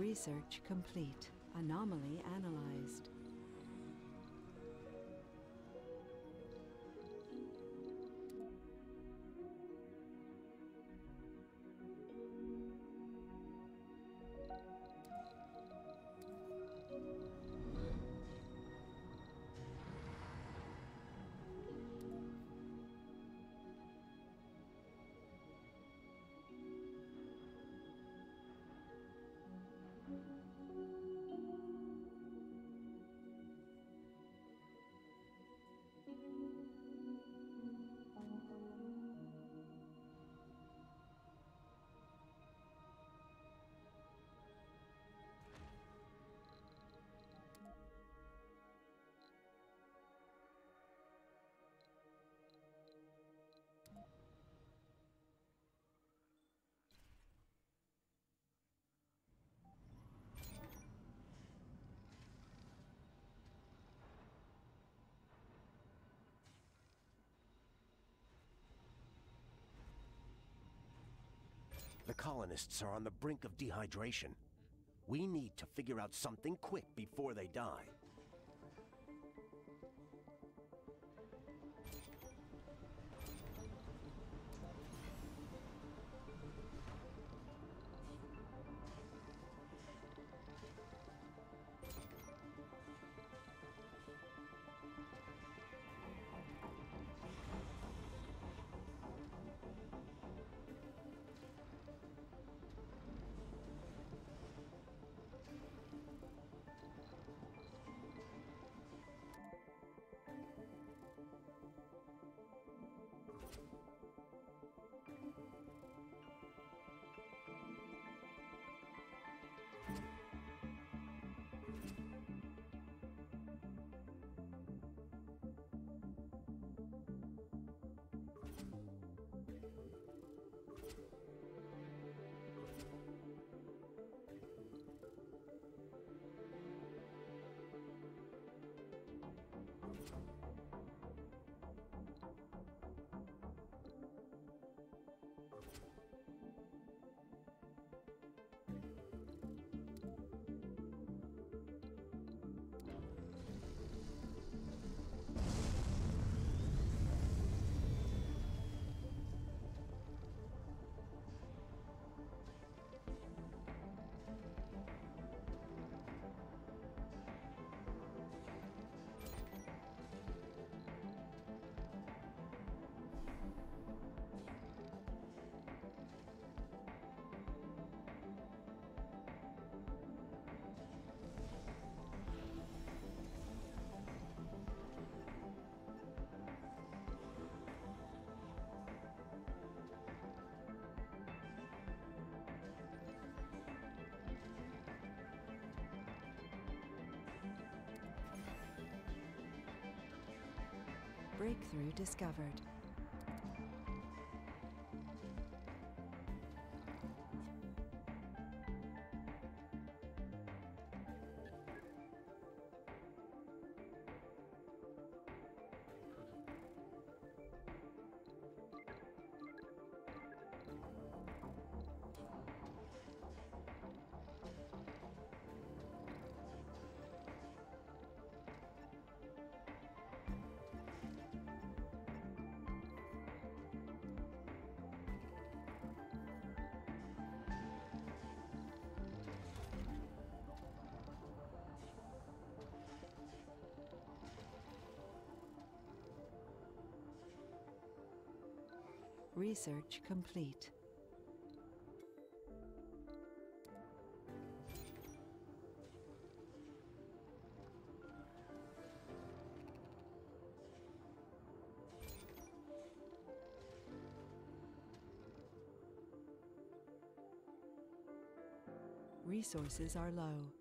Research complete. Anomaly analyzed. The colonists are on the brink of dehydration. We need to figure out something quick before they die. Breakthrough discovered. Research complete. Resources are low.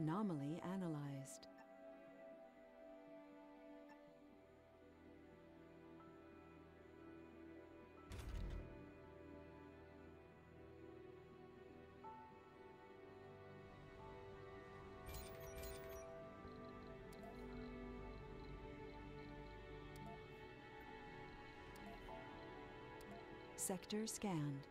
Anomaly analyzed. Sector scanned.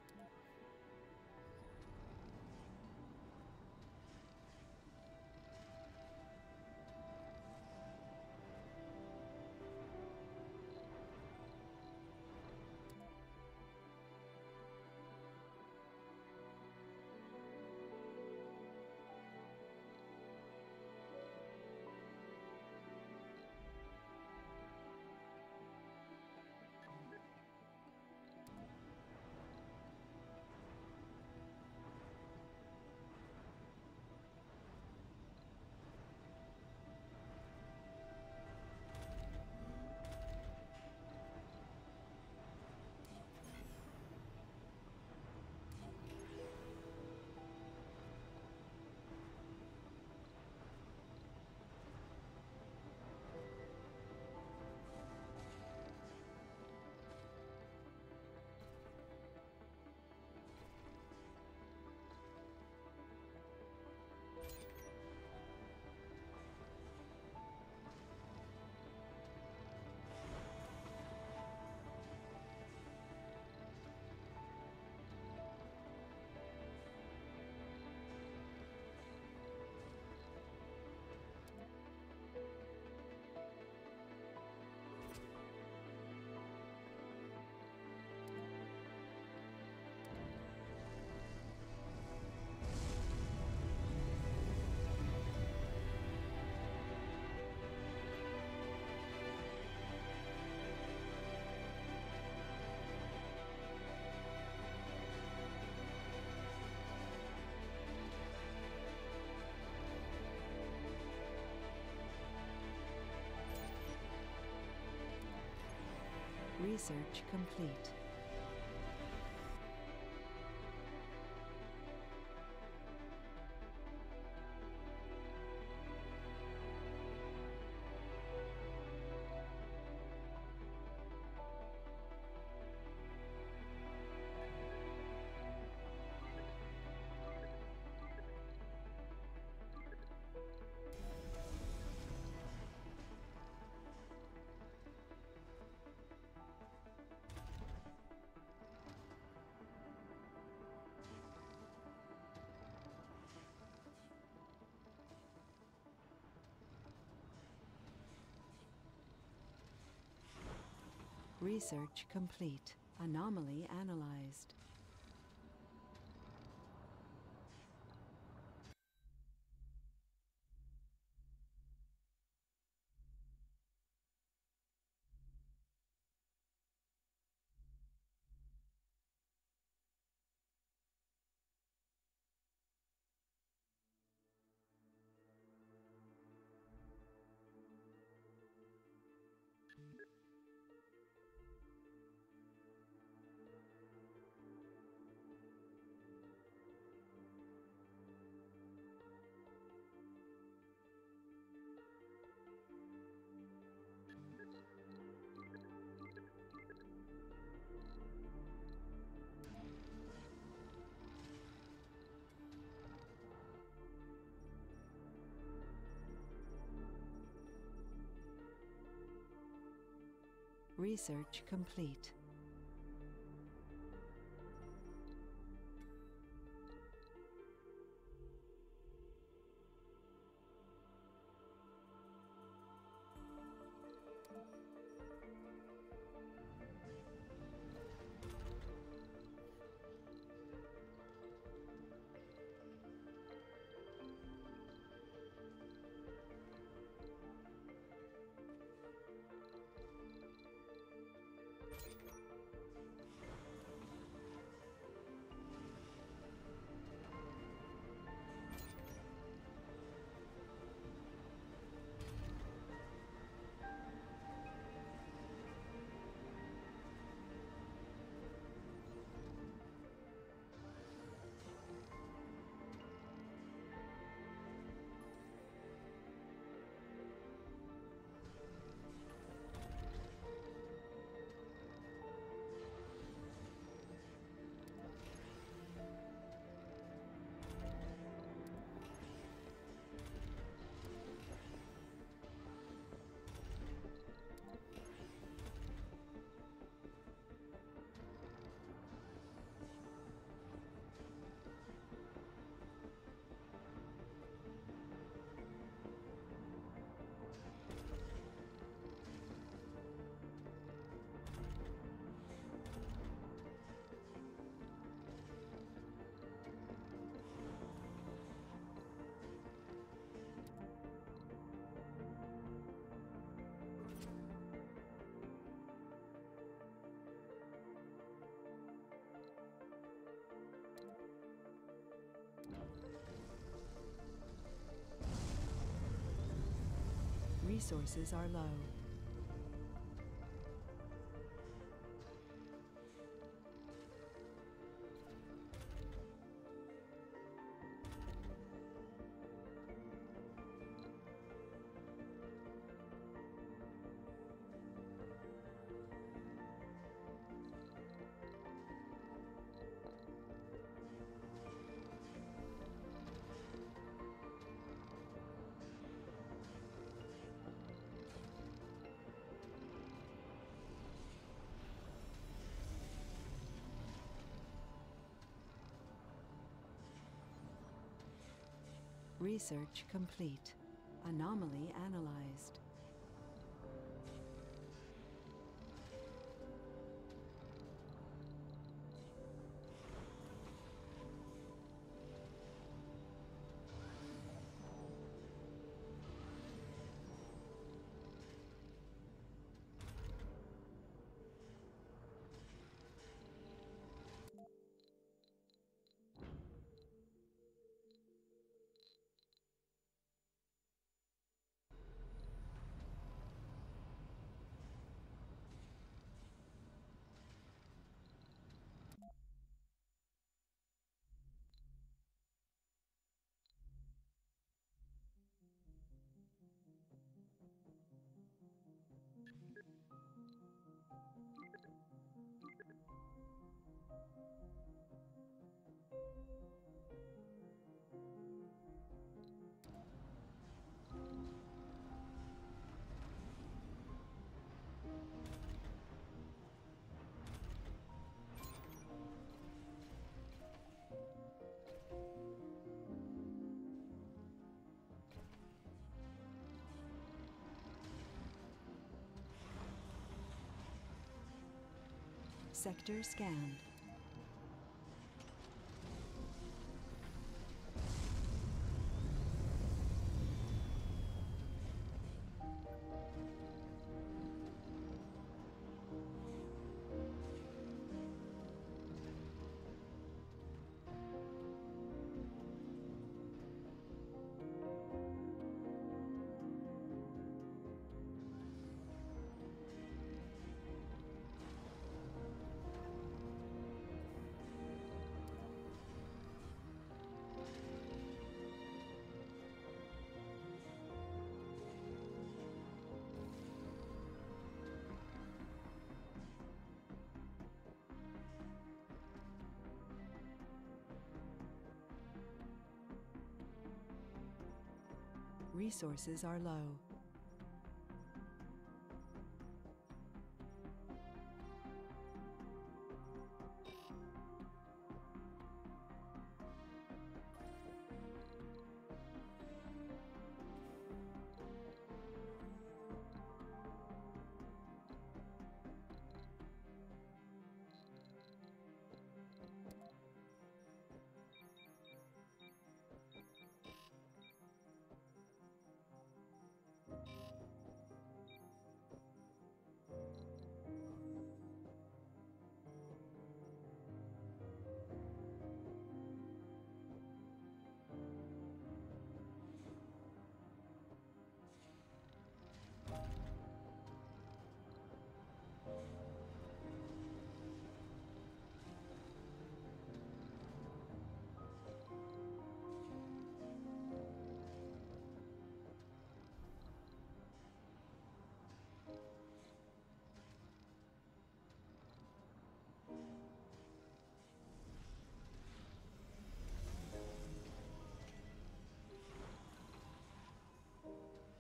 Research complete. Research complete. Anomaly analyzed. Research complete. Resources are low. Research complete. Anomaly analyzed. Sector scanned. Resources are low.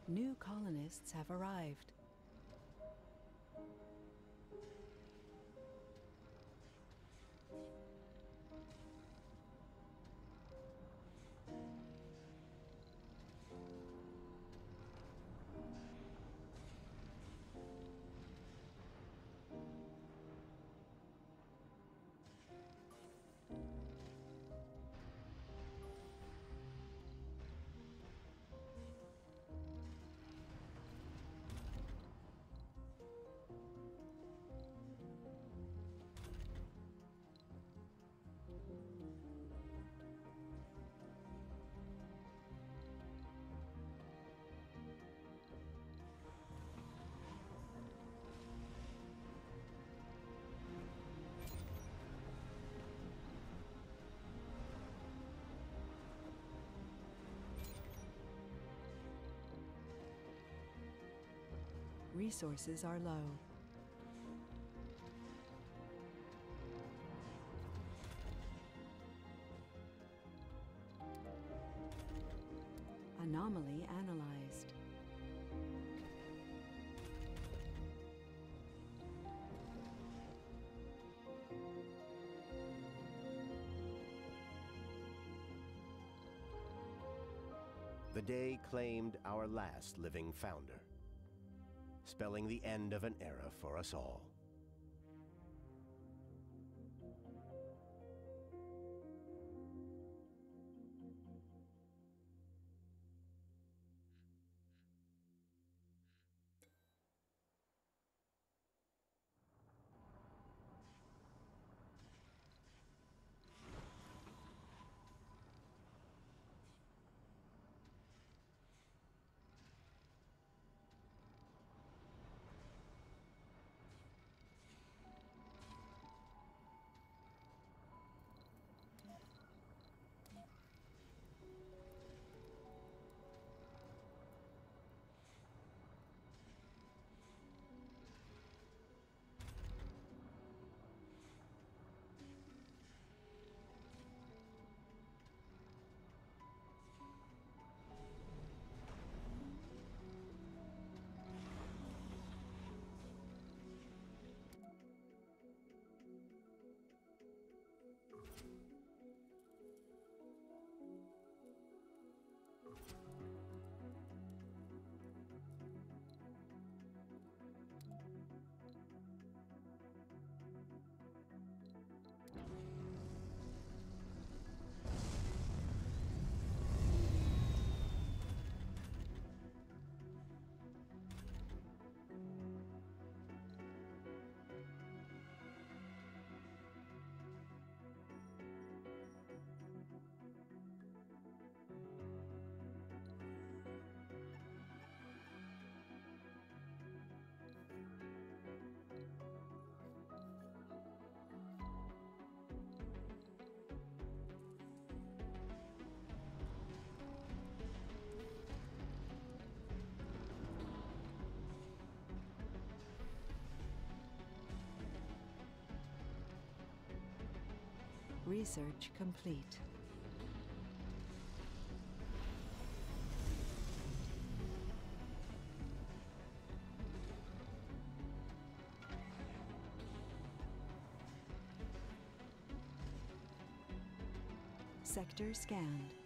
New colonists have arrived. Resources are low. Anomaly analyzed. The day claimed our last living founder, spelling the end of an era for us all. Research complete. Sector scanned.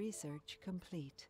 Research complete.